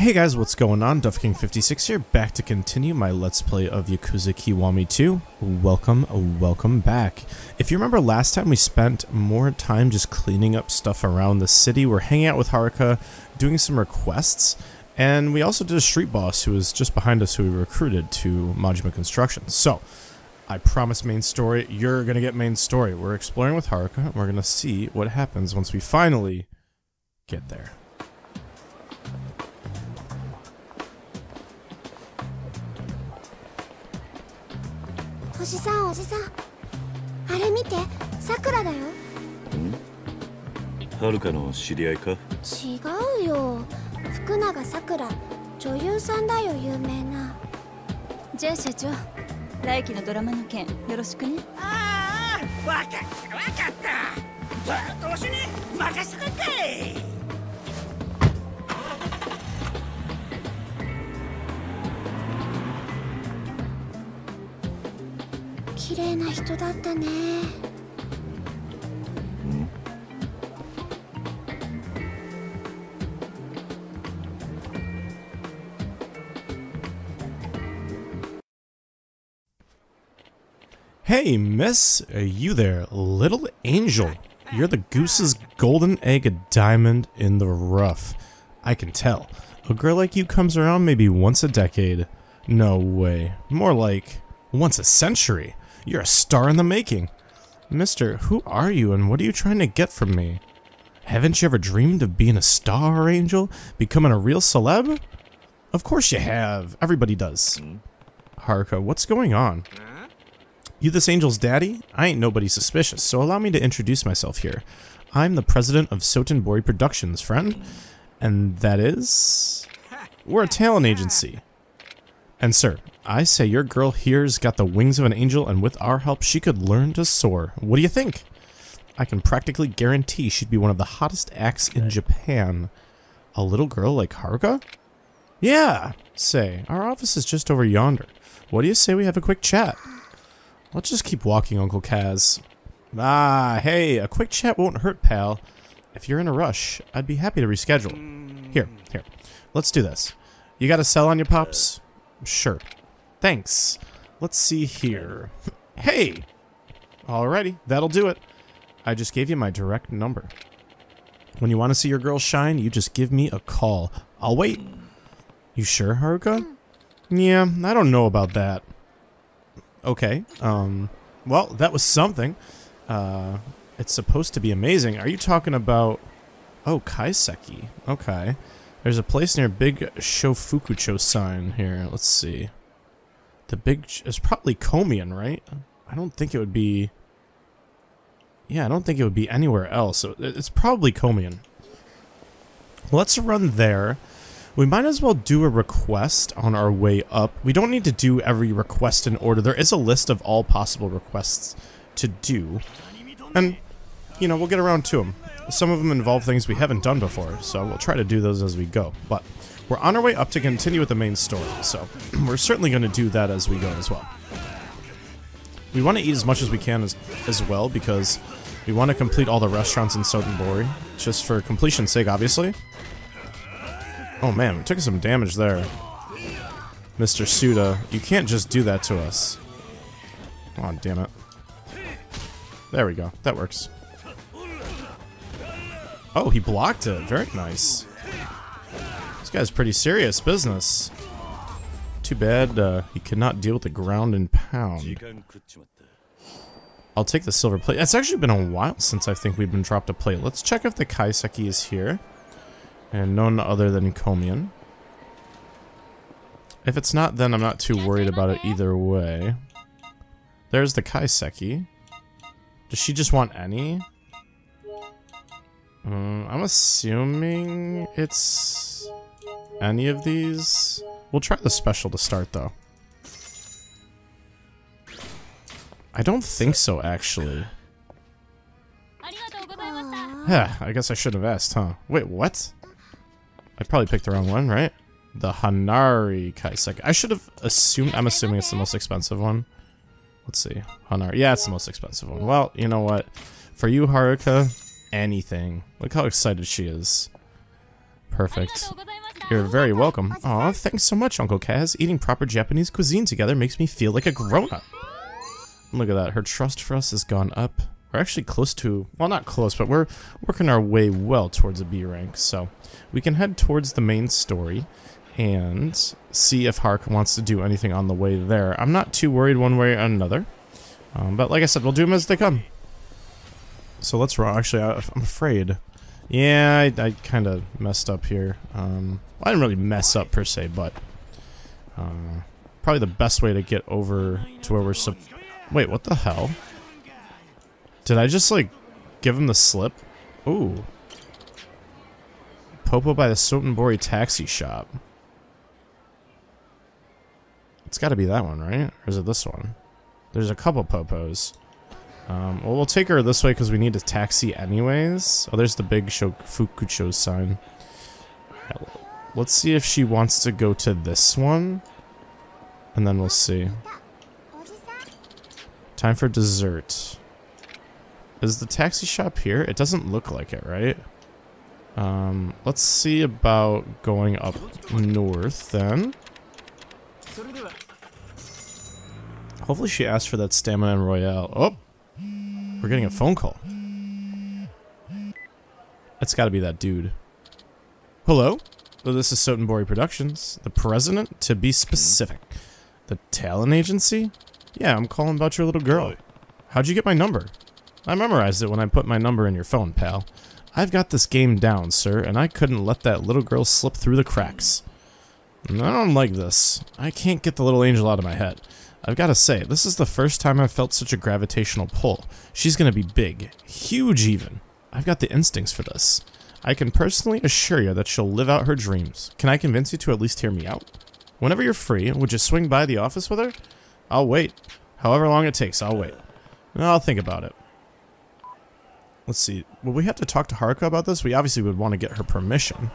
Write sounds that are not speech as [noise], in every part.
Hey guys, what's going on? DuffKing56 here, back to continue my Let's Play of Yakuza Kiwami 2. Welcome, welcome back. If you remember last time we spent more time just cleaning up stuff around the city. We're hanging out with Haruka, doing some requests, and we also did a street boss who was just behind us who we recruited to Majima Construction. So, I promise main story, you're gonna get main story. We're exploring with Haruka, and we're gonna see what happens once we finally get there. おじさんおじさん。あれ見てさくらだよはるかの知り合いか？違うよ。福永さくら女優さんだよ有名な。じゃあ社長来期のドラマの件よろしくね。ああわかったわかった。ずっとわしに？任せてくれかい綺麗な人だったね Hey, miss, are you there, little angel? You're the goose's golden egg a diamond in the rough. I can tell. A girl like you comes around maybe once a decade. No way. More like once a century. You're a star in the making. Mister, who are you and what are you trying to get from me? Haven't you ever dreamed of being a star angel? Becoming a real celeb? Of course you have. Everybody does. Mm-hmm. Haruka, what's going on? You this angel's daddy? I ain't nobody suspicious, so allow me to introduce myself here. I'm the president of Sotenbori Productions, friend. Mm-hmm. And that is... [laughs] We're a talent agency. And sir, I say your girl here's got the wings of an angel and with our help she could learn to soar. What do you think? I can practically guarantee she'd be one of the hottest acts in Japan. A little girl like Haruka? Yeah, say, our office is just over yonder. What do you say we have a quick chat? Let's just keep walking, Uncle Kaz. Ah, hey, a quick chat won't hurt, pal. If you're in a rush, I'd be happy to reschedule. Here, here. Let's do this. You got a cell on your pops? Sure. Thanks. Let's see here. hey! Alrighty, that'll do it. I just gave you my direct number. When you want to see your girl shine, you just give me a call. I'll wait. You sure, Haruka? Yeah, I don't know about that. Okay, um, well, that was something. Uh, it's supposed to be amazing. Are you talking about... Oh, Kaiseki. Okay. There's a place near Big Shofukucho sign here. Let's see. The big... is probably Komian, right? I don't think it would be... Yeah, I don't think it would be anywhere else. So it's probably Komian. Let's run there. We might as well do a request on our way up. We don't need to do every request in order. There is a list of all possible requests to do. And, you know, we'll get around to them. Some of them involve things we haven't done before, so we'll try to do those as we go. But we're on our way up to continue with the main story, so [clears throat] we're certainly going to do that as we go as well. We want to eat as much as we can as, as well, because we want to complete all the restaurants in Sotenbori, just for completion's sake, obviously. Oh man, we took some damage there. Mr. Suda, you can't just do that to us. Oh, damn it. There we go. That works. Oh, he blocked it. Very nice. This guy's pretty serious business. Too bad uh, he could not deal with the ground and pound. I'll take the silver plate. It's actually been a while since I think we've been dropped a plate. Let's check if the Kaiseki is here. And none other than Komian. If it's not, then I'm not too worried about it either way. There's the Kaiseki. Does she just want any? Um, I'm assuming it's any of these. We'll try the special to start, though. I don't think so, actually. Yeah, I guess I should have asked, huh? Wait, what? I probably picked the wrong one, right? The Hanari Kaiseki. I should have assumed, I'm assuming it's the most expensive one. Let's see. Hanari. Yeah, it's the most expensive one. Well, you know what? For you, Haruka, anything. Look how excited she is. Perfect. You're very welcome. Aw, thanks so much, Uncle Kaz. Eating proper Japanese cuisine together makes me feel like a grown-up. Look at that. Her trust for us has gone up. We're actually close to, well, not close, but we're working our way well towards a B rank. So we can head towards the main story and see if Hark wants to do anything on the way there. I'm not too worried one way or another. Um, but like I said, we'll do them as they come. So let's roll. Actually, I'm afraid. Yeah, I, I kind of messed up here. Um, I didn't really mess up per se, but uh, probably the best way to get over to where we're. So Wait, what the hell? Did I just like give him the slip? Ooh. Poppo by the Sotenbori taxi shop. It's got to be that one, right? Or is it this one? There's a couple Poppos. Um, well, we'll take her this way because we need a taxi anyways. Oh, there's the big Fukucho sign. Let's see if she wants to go to this one. And then we'll see. Time for dessert. Is the taxi shop here? It doesn't look like it, right? Um, let's see about going up north then. Hopefully she asked for that Staminan Royale. Oh! We're getting a phone call. It's gotta be that dude. Hello? Well, this is Sotenbori Productions. The president, to be specific. The talent agency? Yeah, I'm calling about your little girl. How'd you get my number? I memorized it when I put my number in your phone, pal. I've got this game down, sir, and I couldn't let that little girl slip through the cracks. I don't like this. I can't get the little angel out of my head. I've got to say, this is the first time I've felt such a gravitational pull. She's going to be big. Huge, even. I've got the instincts for this. I can personally assure you that she'll live out her dreams. Can I convince you to at least hear me out? Whenever you're free, would you swing by the office with her? I'll wait. However long it takes, I'll wait. I'll think about it. Let's see. Will we have to talk to Haruka about this? We obviously would want to get her permission.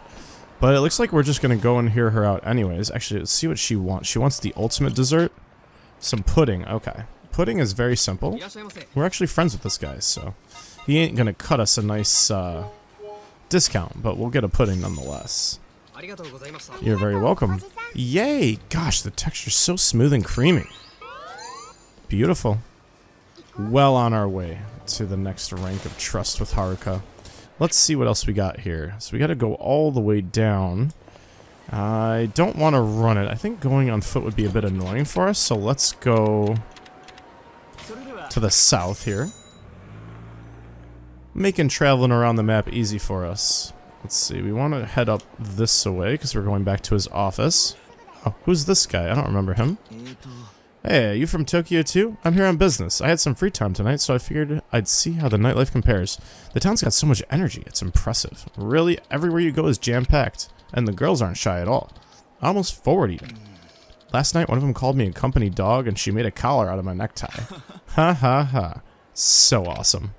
But it looks like we're just going to go and hear her out anyways. Actually, let's see what she wants. She wants the ultimate dessert. Some pudding. Okay. Pudding is very simple. We're actually friends with this guy, so he ain't going to cut us a nice uh, discount, but we'll get a pudding nonetheless. You're very welcome. Yay! Gosh, the texture's so smooth and creamy. Beautiful. Well on our way to the next rank of trust with Haruka. Let's see what else we got here. So we got to go all the way down. I don't want to run it. I think going on foot would be a bit annoying for us, so let's go to the south here. Making traveling around the map easy for us. Let's see, we want to head up this way because we're going back to his office. Oh, who's this guy? I don't remember him. Hey, you from Tokyo too? I'm here on business. I had some free time tonight, so I figured I'd see how the nightlife compares. The town's got so much energy, it's impressive. Really, everywhere you go is jam-packed, and the girls aren't shy at all. Almost forward even. Last night, one of them called me a company dog, and she made a collar out of my necktie. [laughs] ha ha ha. So awesome.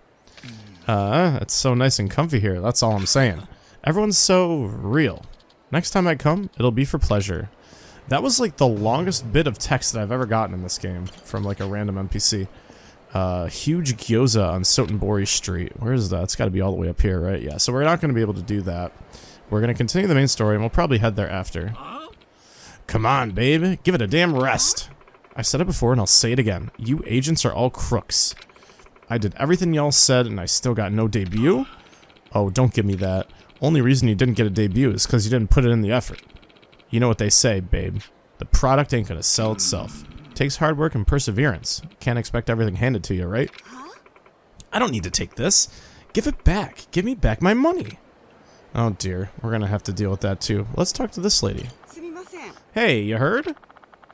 Uh, it's so nice and comfy here, that's all I'm saying. Everyone's so real. Next time I come, it'll be for pleasure. That was like the longest bit of text that I've ever gotten in this game from like a random NPC. Uh, huge gyoza on Sotenbori Street. Where is that? It's got to be all the way up here, right? Yeah, so we're not going to be able to do that. We're going to continue the main story, and we'll probably head there after. Come on, babe. Give it a damn rest. I said it before, and I'll say it again. You agents are all crooks. I did everything y'all said, and I still got no debut? Oh, don't give me that. Only reason you didn't get a debut is because you didn't put it in the effort. You know what they say, babe. The product ain't gonna sell itself. takes hard work and perseverance. Can't expect everything handed to you, right? I don't need to take this. Give it back. Give me back my money. Oh dear, we're gonna have to deal with that too. Let's talk to this lady. Hey, you heard?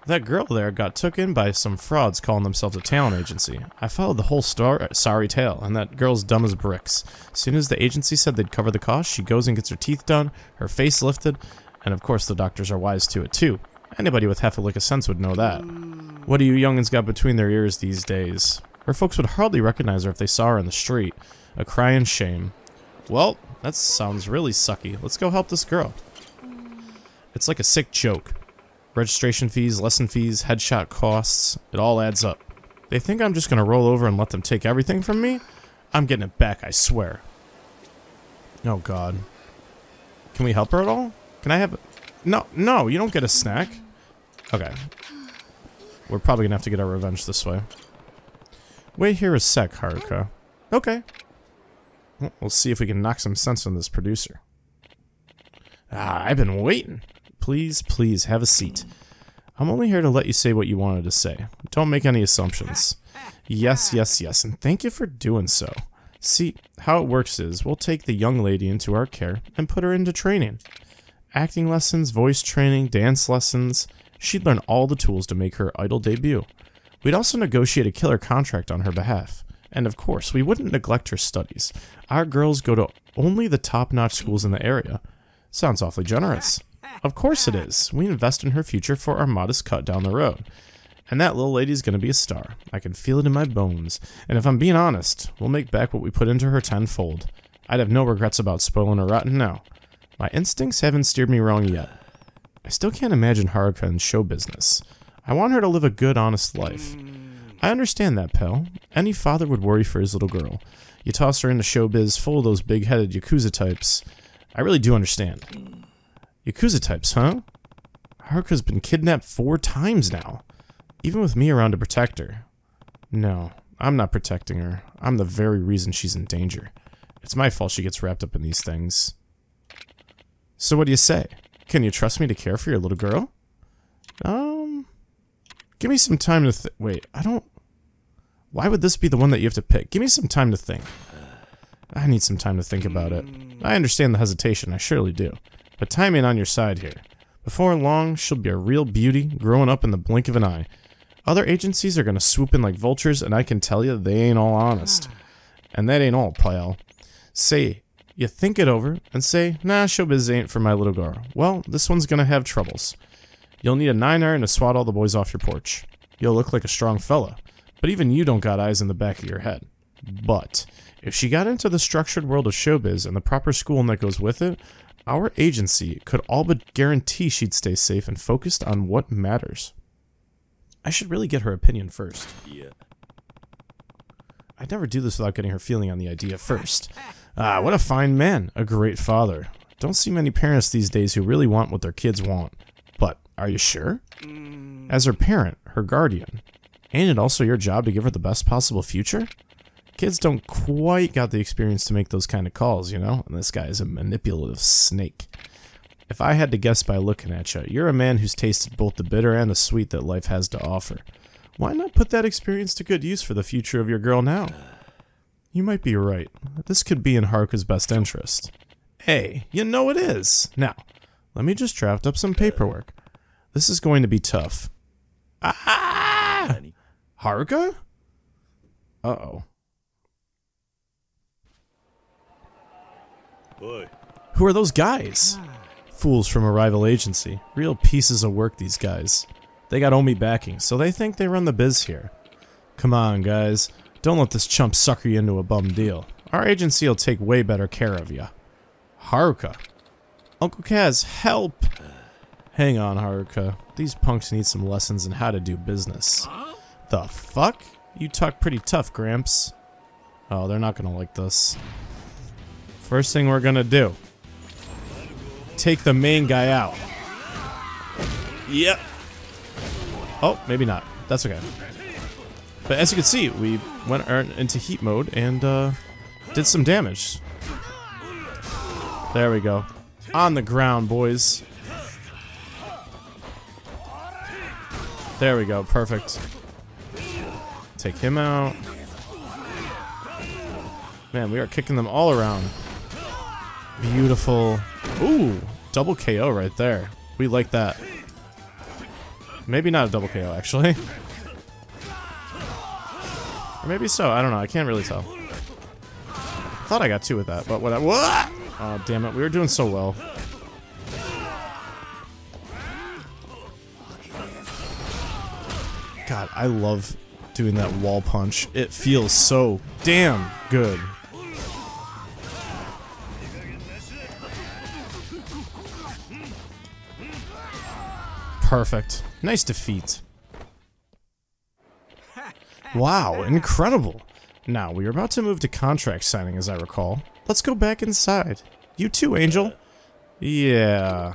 That girl there got took in by some frauds calling themselves a talent agency. I followed the whole star sorry tale, and that girl's dumb as bricks. As soon as the agency said they'd cover the cost, she goes and gets her teeth done, her face lifted, and of course the doctors are wise to it too. Anybody with half a lick of sense would know that. What do you youngins got between their ears these days? Her folks would hardly recognize her if they saw her in the street. A crying shame. Well, that sounds really sucky. Let's go help this girl. It's like a sick joke. Registration fees, lesson fees, headshot costs, it all adds up. They think I'm just gonna roll over and let them take everything from me? I'm getting it back, I swear. Oh god. Can we help her at all? Can I have No, no, you don't get a snack. Okay. We're probably gonna have to get our revenge this way. Wait here a sec, Haruka. Okay. Well, see if we can knock some sense on this producer. Ah, I've been waiting. Please, please, have a seat. I'm only here to let you say what you wanted to say. Don't make any assumptions. Yes, yes, yes, and thank you for doing so. See, how it works is we'll take the young lady into our care and put her into training. Acting lessons, voice training, dance lessons. She'd learn all the tools to make her idol debut. We'd also negotiate a killer contract on her behalf. And of course, we wouldn't neglect her studies. Our girls go to only the top notch schools in the area. Sounds awfully generous. Of course it is. We invest in her future for our modest cut down the road. And that little lady's gonna be a star. I can feel it in my bones. And if I'm being honest, we'll make back what we put into her tenfold. I'd have no regrets about spoiling her rotten now. My instincts haven't steered me wrong yet. I still can't imagine Haruka in show business. I want her to live a good, honest life. I understand that, pal. Any father would worry for his little girl. You toss her into showbiz full of those big-headed Yakuza types. I really do understand. Yakuza types, huh? Haruka's been kidnapped four times now. Even with me around to protect her. No, I'm not protecting her. I'm the very reason she's in danger. It's my fault she gets wrapped up in these things. So what do you say? Can you trust me to care for your little girl? Um, give me some time to wait. I don't. Why would this be the one that you have to pick? Give me some time to think. I need some time to think about it. I understand the hesitation, I surely do. But time ain't on your side here. Before long, she'll be a real beauty, growing up in the blink of an eye. Other agencies are gonna swoop in like vultures, and I can tell you they ain't all honest. And that ain't all, pal. Say, you think it over, and say, nah, showbiz ain't for my little girl. Well, this one's gonna have troubles. You'll need a nine iron to swat all the boys off your porch. You'll look like a strong fella, but even you don't got eyes in the back of your head. But, if she got into the structured world of showbiz and the proper schooling that goes with it, our agency could all but guarantee she'd stay safe and focused on what matters. I should really get her opinion first. Yeah. I'd never do this without getting her feeling on the idea first. Ah, what a fine man. A great father. Don't see many parents these days who really want what their kids want. But, are you sure? As her parent, her guardian, ain't it also your job to give her the best possible future? Kids don't quite got the experience to make those kind of calls, you know? And this guy is a manipulative snake. If I had to guess by looking at you, you're a man who's tasted both the bitter and the sweet that life has to offer. Why not put that experience to good use for the future of your girl now? You might be right. This could be in Haruka's best interest. Hey, you know it is. Now, let me just draft up some paperwork. This is going to be tough. Ah! Haruka? Uh-oh. Boy. Who are those guys? Fools from a rival agency. Real pieces of work, these guys. They got Omi backing, so they think they run the biz here. Come on, guys. Don't let this chump sucker you into a bum deal. Our agency will take way better care of you. Haruka. Uncle Kaz, help! Hang on, Haruka. These punks need some lessons in how to do business. The fuck? You talk pretty tough, Gramps. Oh, they're not gonna like this. First thing we're gonna do take the main guy out. Yep. Oh, maybe not. That's okay. But as you can see, we went er- into heat mode and uh, did some damage. There we go. On the ground, boys. There we go. Perfect. Take him out. Man, we are kicking them all around. Beautiful. Ooh, double KO right there. We like that. Maybe not a double KO, actually. or maybe so. I don't know. I can't really tell. Thought I got two with that, but whatever. What? Oh, damn it. We were doing so well. God, I love doing that wall punch. It feels so damn good. Perfect. Nice defeat. Wow, incredible. Now, we are about to move to contract signing, as I recall. Let's go back inside. You too, Angel. Yeah.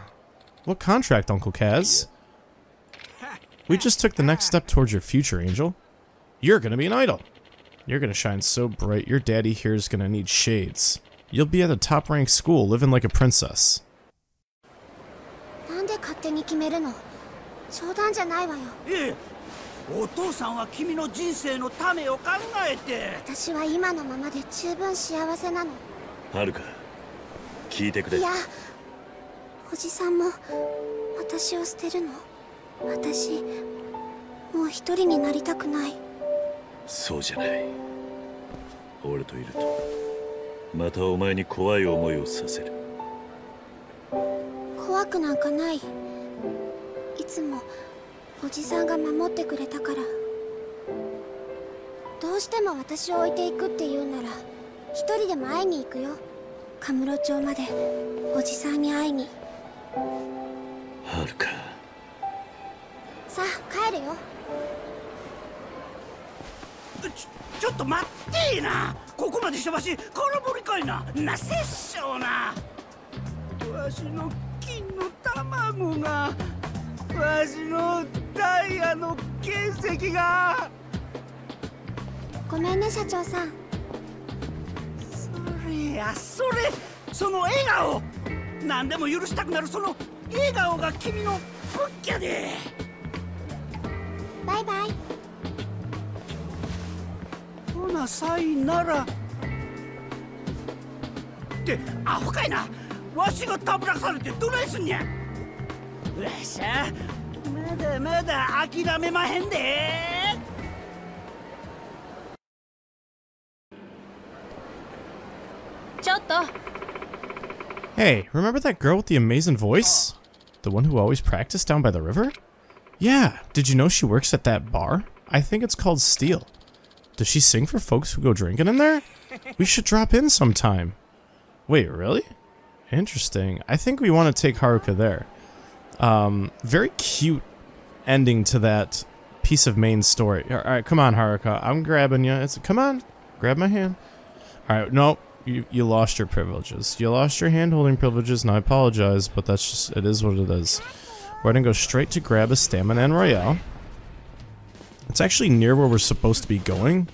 What contract, Uncle Kaz? We just took the next step towards your future, Angel. You're gonna be an idol. You're gonna shine so bright, your daddy here is gonna need shades. You'll be at a top ranked school, living like a princess. なんで勝手に決めるの冗談じゃないわよええお父さんは君の人生のためを考えて私は今のままで十分幸せなのはるか聞いてくれいやおじさんも私を捨てるの私もう一人になりたくないそうじゃない。俺といるとまたお前に怖い思いをさせる。怖くなんかない。いつもおじさんが守ってくれたから。どうしても私を置いていくって言うなら一人でも会いに行くよ。カムロ町までおじさんに会いに。はるか。さあ帰るよちちょっと待ってえな。ここまでしてわし空振りかいな。なせっしょうな。わしの金の卵がわしのダイヤの原石が。ごめんね社長さん。それやそれその笑顔。何でも許したくなるその笑顔が君の武器やで。バイバイ ほなさいならってアホかいなわしがたぶらかされてどないすんにゃわしゃまだまだ諦めまへんでちょっと Hey, remember that girl with the amazing voice? The one who always practiced down by the river? Yeah, did you know she works at that bar? I think it's called Steel. Does she sing for folks who go drinking in there? We should drop in sometime. Wait, really? Interesting. I think we want to take Haruka there. Um, very cute ending to that piece of main story. Alright, come on, Haruka. I'm grabbing you. It's Come on. Grab my hand. Alright, no. You, you lost your privileges. You lost your hand-holding privileges, and I apologize, but that's just, it is what it is. We're gonna go straight to grab a Staminan Royale. It's actually near where we're supposed to be going.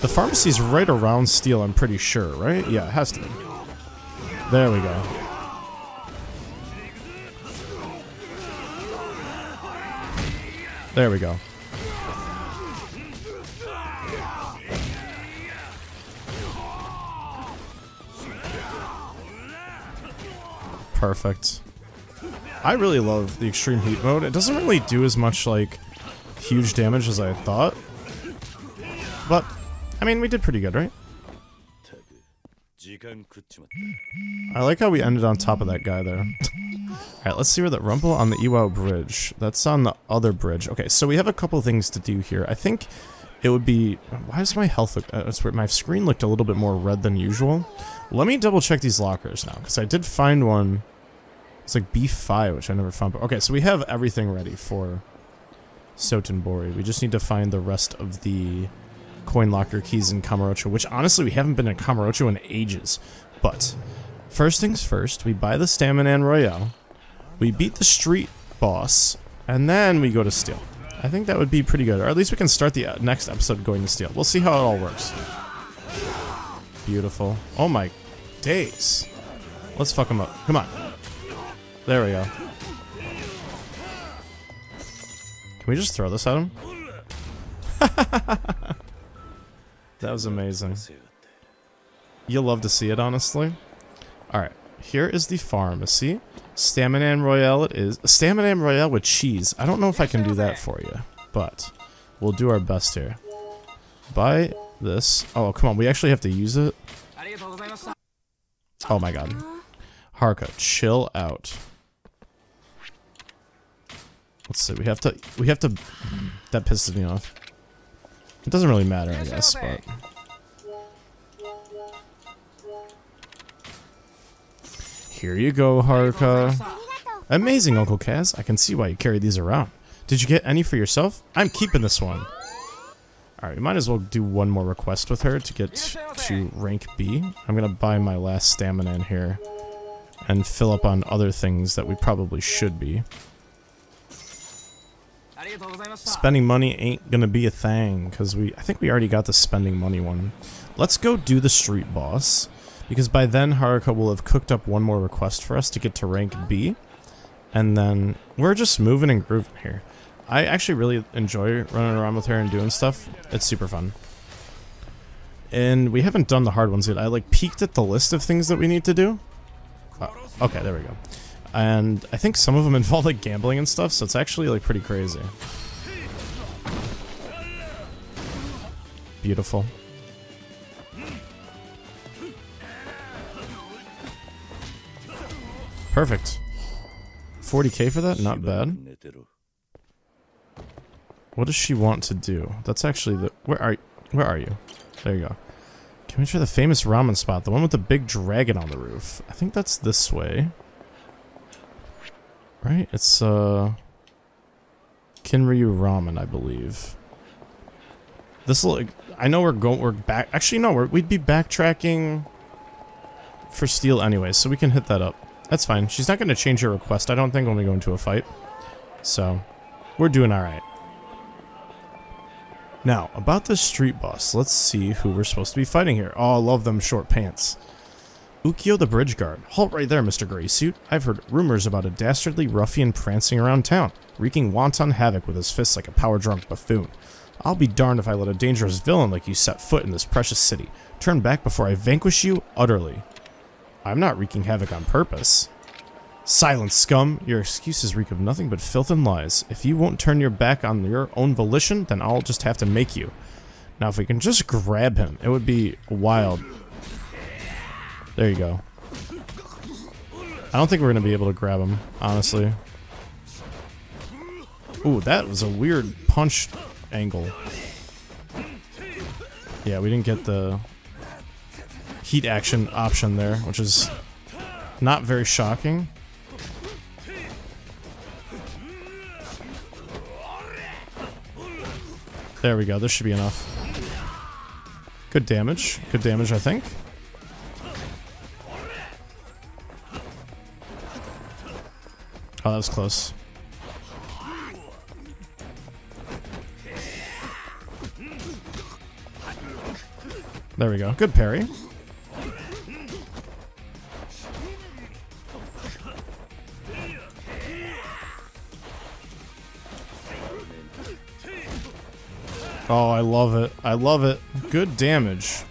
The pharmacy's right around Steel, I'm pretty sure, right? Yeah, it has to be. There we go. There we go. Perfect. I really love the extreme heat mode. It doesn't really do as much, like, huge damage as I thought. But, I mean, we did pretty good, right? I like how we ended on top of that guy there. [laughs] Alright, let's see where that rumble on the Iwao Bridge. That's on the other bridge. Okay, so we have a couple things to do here. I think it would be... Why does my health look... Uh, my screen looked a little bit more red than usual. Let me double check these lockers now, because I did find one. It's like B5, which I never found. But okay, so we have everything ready for Sotenbori. We just need to find the rest of the coin locker keys in Kamurocho, which honestly we haven't been in Kamurocho in ages. But first things first, we buy the Staminan Royale, we beat the street boss, and then we go to Steel. I think that would be pretty good, or at least we can start the uh, next episode going to Steel. We'll see how it all works. Beautiful. Oh my days. Let's fuck him up. Come on. There we go. Can we just throw this at him? [laughs] that was amazing. You'll love to see it, honestly. Alright, here is the pharmacy. Staminan Royale it is. Staminan Royale with cheese. I don't know if I can do that for you, but we'll do our best here. Buy this. Oh, come on, we actually have to use it. Oh my god. Harka, chill out. Let's see, we have to, we have to, that pisses me off. It doesn't really matter, I guess, but... Here you go, Haruka. Amazing, Uncle Kaz. I can see why you carry these around. Did you get any for yourself? I'm keeping this one. Alright, we might as well do one more request with her to get to rank B. I'm gonna buy my last stamina in here. and fill up on other things that we probably should be. Spending money ain't gonna be a thing, because we I think we already got the spending money one. Let's go do the street boss, because by then Haruka will have cooked up one more request for us to get to rank B, and then we're just moving and grooving here. I actually really enjoy running around with her and doing stuff. It's super fun. And we haven't done the hard ones yet. I like peeked at the list of things that we need to do. Uh, okay, there we go and I think some of them involve like gambling and stuff, so it's actually like pretty crazy. Beautiful. Perfect. 40k for that? Not bad. What does she want to do? That's actually the... Where are you? Where are you? There you go. Can we try the famous ramen spot? The one with the big dragon on the roof. I think that's this way. Right? It's, uh... Kinryu Ramen, I believe. This will... I know we're going... We're back... Actually, no. We're, we'd be backtracking for steel anyway, so we can hit that up. That's fine. She's not going to change her request, I don't think, when we go into a fight. So, we're doing alright. Now, about this street boss, let's see who we're supposed to be fighting here. Oh, I love them short pants. Ukyo the bridge guard. Halt right there, Mr. Graysuit. I've heard rumors about a dastardly ruffian prancing around town, wreaking wanton havoc with his fists like a power-drunk buffoon. I'll be darned if I let a dangerous villain like you set foot in this precious city. Turn back before I vanquish you utterly. I'm not wreaking havoc on purpose. Silence, scum! Your excuses reek of nothing but filth and lies. If you won't turn your back on your own volition, then I'll just have to make you. Now, if we can just grab him, it would be wild. There you go. I don't think we're going to be able to grab him, honestly. Ooh, that was a weird punch angle. Yeah, we didn't get the heat action option there, which is not very shocking. There we go, this should be enough. Good damage. Good damage, I think. Oh, that was close. There we go. Good parry. Oh, I love it. I love it. Good damage.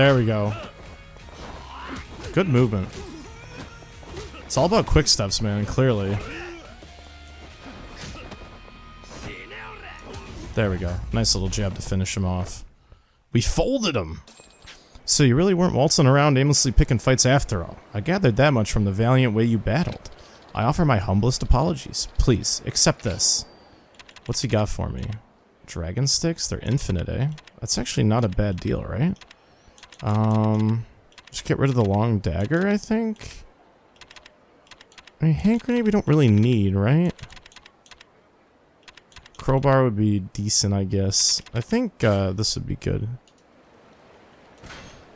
There we go. Good movement. It's all about quick steps, man, clearly. There we go. Nice little jab to finish him off. We folded him! So you really weren't waltzing around aimlessly picking fights after all. I gathered that much from the valiant way you battled. I offer my humblest apologies. Please, accept this. What's he got for me? Dragon sticks? They're infinite, eh? That's actually not a bad deal, right? Um, just get rid of the long dagger, I think? I mean, hand grenade we don't really need, right? Crowbar would be decent, I guess. I think uh, this would be good.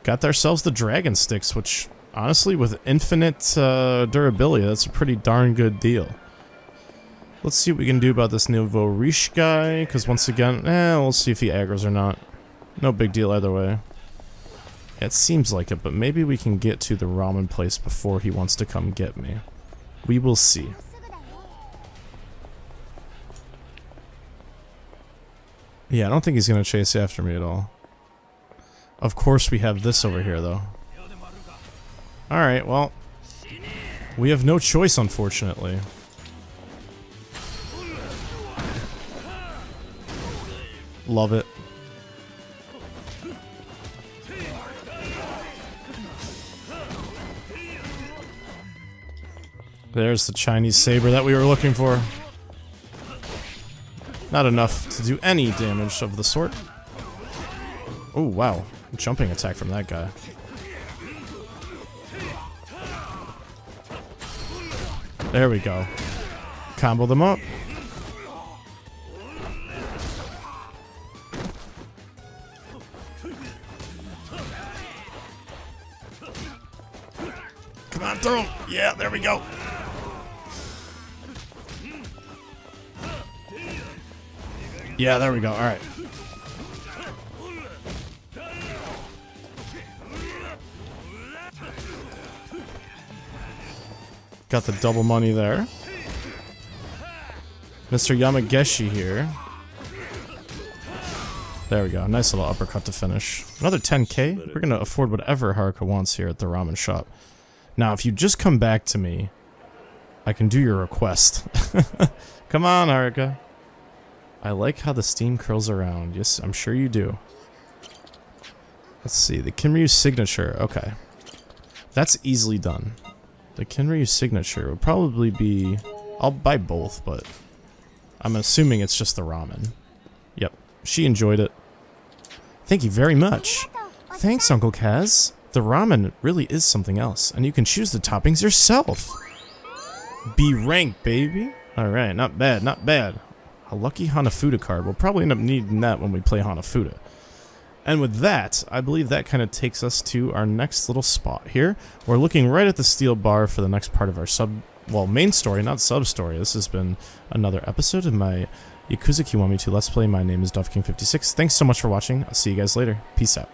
Got ourselves the dragon sticks, which honestly, with infinite uh, durability, that's a pretty darn good deal. Let's see what we can do about this Nouveau Riche guy, because once again, eh, we'll see if he aggroes or not. No big deal either way. It seems like it, but maybe we can get to the ramen place before he wants to come get me. We will see. Yeah, I don't think he's going to chase after me at all. Of course we have this over here, though. Alright, well... We have no choice, unfortunately. Love it. There's the Chinese saber that we were looking for. Not enough to do any damage of the sort. Oh, wow. Jumping attack from that guy. There we go. Combo them up. Come on, throw him. Yeah, there we go. Yeah, there we go. All right. Got the double money there. Mr. Yamageshi here. There we go. Nice little uppercut to finish. Another 10k. We're going to afford whatever Haruka wants here at the ramen shop. Now, if you just come back to me, I can do your request. [laughs] come on, Haruka. I like how the steam curls around. Yes, I'm sure you do. Let's see. The Kinryu signature. Okay. That's easily done. The Kinryu signature would probably be... I'll buy both, but... I'm assuming it's just the ramen. Yep. She enjoyed it. Thank you very much. Thanks, Uncle Kaz. The ramen really is something else, and you can choose the toppings yourself. B rank, baby. Alright, not bad, not bad. Lucky Hanafuda card. We'll probably end up needing that when we play Hanafuda. And with that, I believe that kind of takes us to our next little spot here. We're looking right at the steel bar for the next part of our sub, well, main story, not sub story. This has been another episode of my Yakuza Kiwami 2 Let's Play. My name is DuffKing56. Thanks so much for watching. I'll see you guys later. Peace out.